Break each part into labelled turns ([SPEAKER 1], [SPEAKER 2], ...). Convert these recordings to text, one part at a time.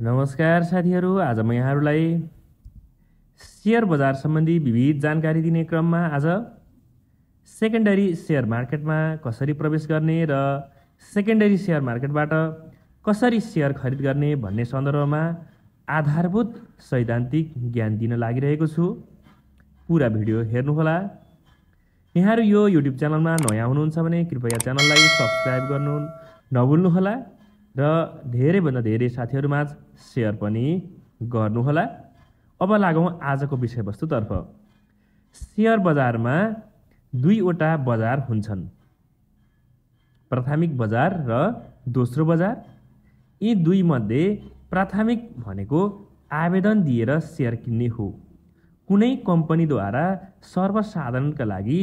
[SPEAKER 1] नमस्कार साथीहरू आज म यहाँहरूलाई सेयर बजार सम्बन्धी विविध जानकारी दिने क्रममा आज सेकेन्डरी सेयर मार्केटमा कसरी प्रवेश गर्ने र सेकेन्डरी सेयर मार्केटबाट कसरी सेयर खरिद गर्ने भन्ने सन्दर्भमा आधारभूत सैद्धान्तिक ज्ञान दिन लागिरहेको छु। पुरा भिडियो हेर्नुहोला। यहाँहरू यो युट्युब च्यानलमा नयाँ हुनुहुन्छ भने कृपया च्यानललाई सब्सक्राइब गर्नु नभुल्नुहोला। र धेरैभन्दा धेरै साथीहरूमा सेयर पनि गर्नुहोला। अब लागौँ आजको विषयवस्तुतर्फ। सेयर बजारमा दुईवटा बजार हुन्छन्। प्राथमिक बजार र दोस्रो बजार। यी दुईमध्ये प्राथमिक भनेको आवेदन दिएर सेयर किन्ने हो। कुनै कम्पनीद्वारा सर्वसाधारणका लागि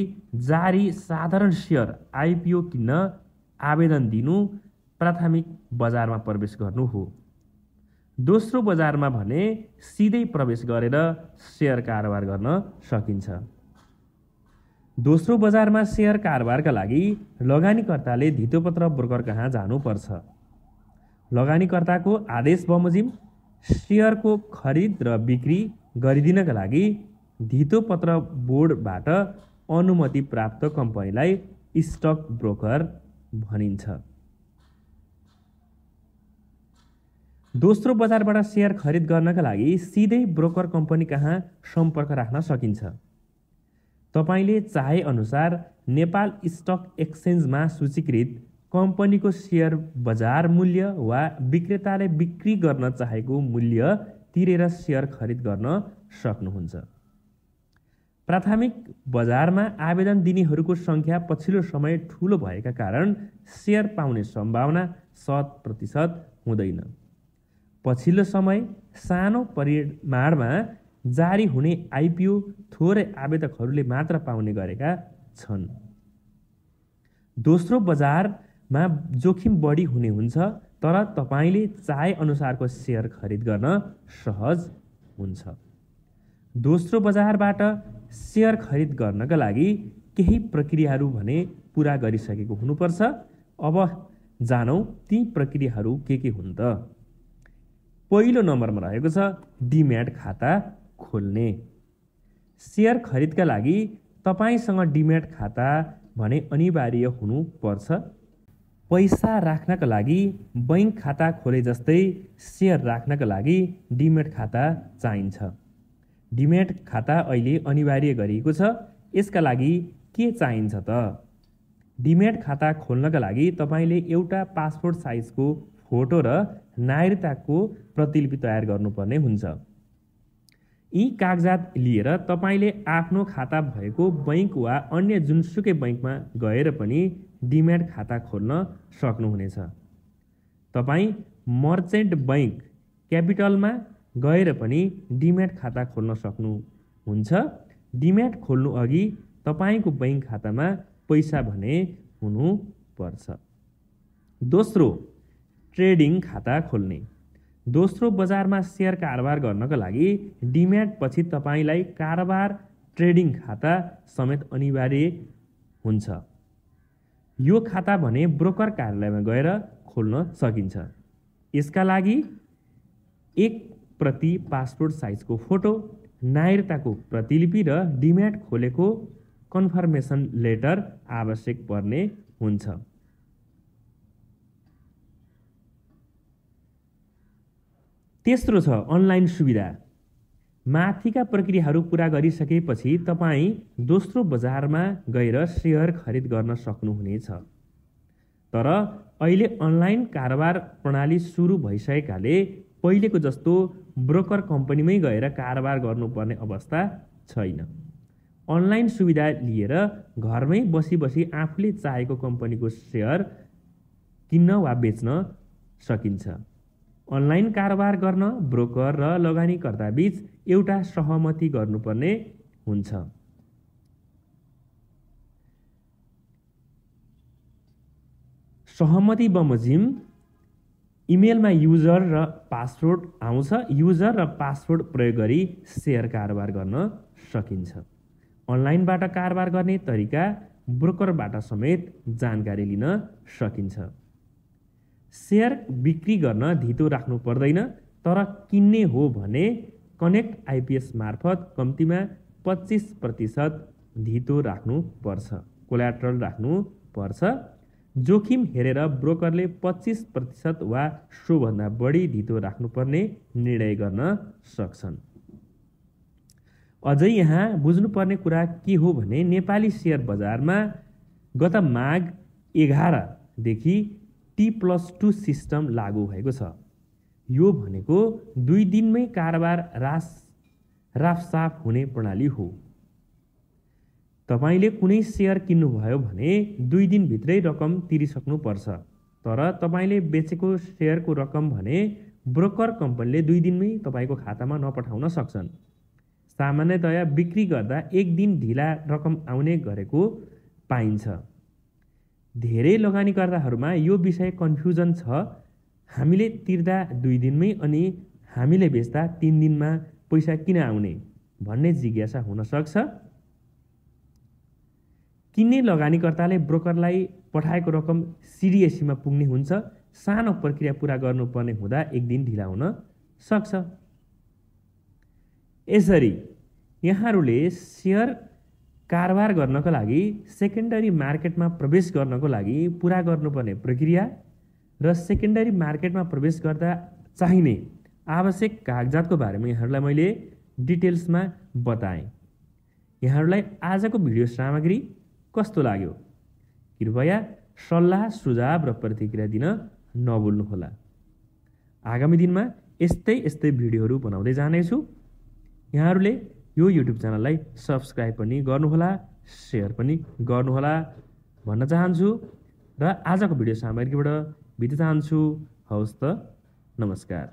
[SPEAKER 1] जारी साधारण सेयर आइपिओ किन्न आवेदन दिनु प्राथमिक बजारमा प्रवेश गर्नु हो। दोस्रो बजारमा भने सिधै प्रवेश गरेर सेयर कारोबार गर्न सकिन्छ। दोस्रो बजारमा सेयर कारोबारका लागि लगानीकर्ताले धितोपत्र ब्रोकर कहाँ जानुपर्छ? लगानीकर्ताको आदेश बमोजिम सेयरको खरिद र बिक्री गरिदिनका लागि धितोपत्र बोर्डबाट अनुमति प्राप्त कम्पनीलाई स्टक ब्रोकर भनिन्छ। दोस्रो बजारबाट सेयर खरिद गर्नका लागि सिधै ब्रोकर कम्पनी कहाँ सम्पर्क राख्न सकिन्छ? तपाईँले चाहे अनुसार नेपाल स्टक एक्सचेन्जमा सूचीकृत कम्पनीको सेयर बजार मूल्य वा विक्रेताले बिक्री गर्न चाहेको मूल्य तिरेर सेयर खरिद गर्न सक्नुहुन्छ। प्राथमिक बजारमा आवेदन दिनेहरूको सङ्ख्या पछिल्लो समय ठुलो भएका कारण सेयर पाउने सम्भावना शत प्रतिशत हुँदैन। पछिल्लो समय सानो परिमाणमा जारी हुने आइपिओ थोरै आवेदकहरूले मात्र पाउने गरेका छन्। दोस्रो बजारमा जोखिम बढी हुने हुन्छ तर तपाईँले चाहे अनुसारको सेयर खरिद गर्न सहज हुन्छ। दोस्रो बजारबाट सेयर खरिद गर्नका लागि केही प्रक्रियाहरू भने पुरा गरिसकेको हुनुपर्छ। अब जानौँ ती प्रक्रियाहरू के के हुन् त। पहिलो नम्बरमा रहेको छ डिम्याट खाता खोल्ने। सेयर खरिदका लागि तपाईँसँग डिम्याट खाता भने अनिवार्य हुनुपर्छ। पैसा राख्नका लागि बैङ्क खाता खोले जस्तै सेयर राख्नका लागि डिमेट खाता चाहिन्छ। डिमेट खाता अहिले अनिवार्य गरिएको छ यसका लागि के चाहिन्छ त? डिमेट खाता खोल्नका लागि तपाईँले एउटा पासपोर्ट साइजको फोटो र नागरिकताको प्रतिलिपि तयार गर्नुपर्ने हुन्छ। यी कागजात लिएर तपाईँले आफ्नो खाता भएको बैङ्क वा अन्य जुनसुकै बैङ्कमा गएर पनि डिम्याट खाता खोल्न सक्नुहुनेछ। तपाईँ मर्चेन्ट बैङ्क क्यापिटलमा गएर पनि डिम्याट खाता खोल्न सक्नुहुन्छ। डिम्याट खोल्नु अघि तपाईँको बैङ्क खातामा पैसा भने हुनुपर्छ। दोस्रो ट्रेडिङ खाता खोल्ने। दोस्रो बजारमा सेयर कारोबार गर्नको लागि डिम्याट पछि तपाईँलाई कारोबार ट्रेडिङ खाता समेत अनिवार्य हुन्छ। यो खाता भने ब्रोकर कार्यालयमा गएर खोल्न सकिन्छ। यसका लागि एक प्रति पासपोर्ट साइजको फोटो नागरिकताको प्रतिलिपि र डिम्याट खोलेको कन्फर्मेसन लेटर आवश्यक पर्ने हुन्छ। तेस्रो छ अनलाइन सुविधा। माथिका प्रक्रियाहरू पुरा गरिसकेपछि तपाईँ दोस्रो बजारमा गएर सेयर खरिद गर्न सक्नुहुनेछ। तर अहिले अनलाइन कारोबार प्रणाली सुरु भइसकेकाले पहिलेको जस्तो ब्रोकर कम्पनीमै गएर कारोबार गर्नुपर्ने अवस्था छैन। अनलाइन सुविधा लिएर घरमै बसी बसी आफूले चाहेको कम्पनीको सेयर किन्न वा बेच्न सकिन्छ। अनलाइन कारोबार गर्न ब्रोकर र लगानीकर्ता बीच एउटा सहमति गर्नुपर्ने हुन्छ। सहमति बमोजिम इमेलमा युजर र पासवर्ड आउँछ। युजर र पासवर्ड प्रयोग गरी सेयर कारोबार गर्न सकिन्छ। अनलाइनबाट कारोबार गर्ने तरिका ब्रोकरबाट समेत जानकारी लिन सकिन्छ। सेयर बिक्री गर्न धितो राख्नु पर्दैन तर किन्ने हो भने कनेक्ट आइपिएस मार्फत कम्तीमा पच्चिस प्रतिशत धितो राख्नुपर्छ कोलाट्रल राख्नुपर्छ जोखिम हेरेर ब्रोकरले पच्चिस प्रतिशत वा सोभन्दा बढी धितो राख्नुपर्ने निर्णय गर्न सक्छन्। अझै यहाँ बुझ्नुपर्ने कुरा के हो भने नेपाली सेयर बजारमा गत माघ एघारदेखि टी प्लस टू सिस्टम लागू भएको छ। यो भनेको दुई दिनमै कारोबार रास राफसाफ हुने प्रणाली हो। तपाईँले कुनै सेयर किन्नुभयो भने दुई दिनभित्रै रकम तिरिसक्नुपर्छ तर तपाईँले बेचेको सेयरको रकम भने ब्रोकर कम्पनीले दुई दिनमै तपाईँको खातामा नपठाउन सक्छन्। सामान्यतया बिक्री गर्दा एक दिन ढिला रकम आउने गरेको पाइन्छ। धेरै लगानीकर्ताहरूमा यो विषय कन्फ्युजन छ। हामीले तिर्दा दुई दिनमै अनि हामीले बेच्दा तिन दिनमा पैसा किन आउने भन्ने जिज्ञासा हुनसक्छ किन्ने लगानीकर्ताले ब्रोकरलाई पठाएको रकम सिडिएसीमा पुग्ने हुन्छ। सानो प्रक्रिया पुरा गर्नुपर्ने हुँदा एक दिन ढिला हुन सक्छ। यसरी यहाँहरूले सेयर कारोबार गर्नको लागि सेकेन्डरी मार्केटमा प्रवेश गर्नको लागि पुरा गर्नुपर्ने प्रक्रिया र सेकेन्डरी मार्केटमा प्रवेश गर्दा चाहिने आवश्यक कागजातको बारेमा यहाँहरूलाई मैले डिटेल्समा बताएँ। यहाँहरूलाई आजको भिडियो सामग्री कस्तो लाग्यो? कृपया सल्लाह सुझाव र प्रतिक्रिया दिन नभुल्नुहोला। आगामी दिनमा यस्तै यस्तै भिडियोहरू बनाउँदै जानेछु। यहाँहरूले यो युट्युब च्यानललाई सब्सक्राइब पनि गर्नुहोला सेयर पनि गर्नुहोला भन्न चाहन्छु र आजको भिडियो सामग्रीबाट बित्न चाहन्छु। हवस् त नमस्कार।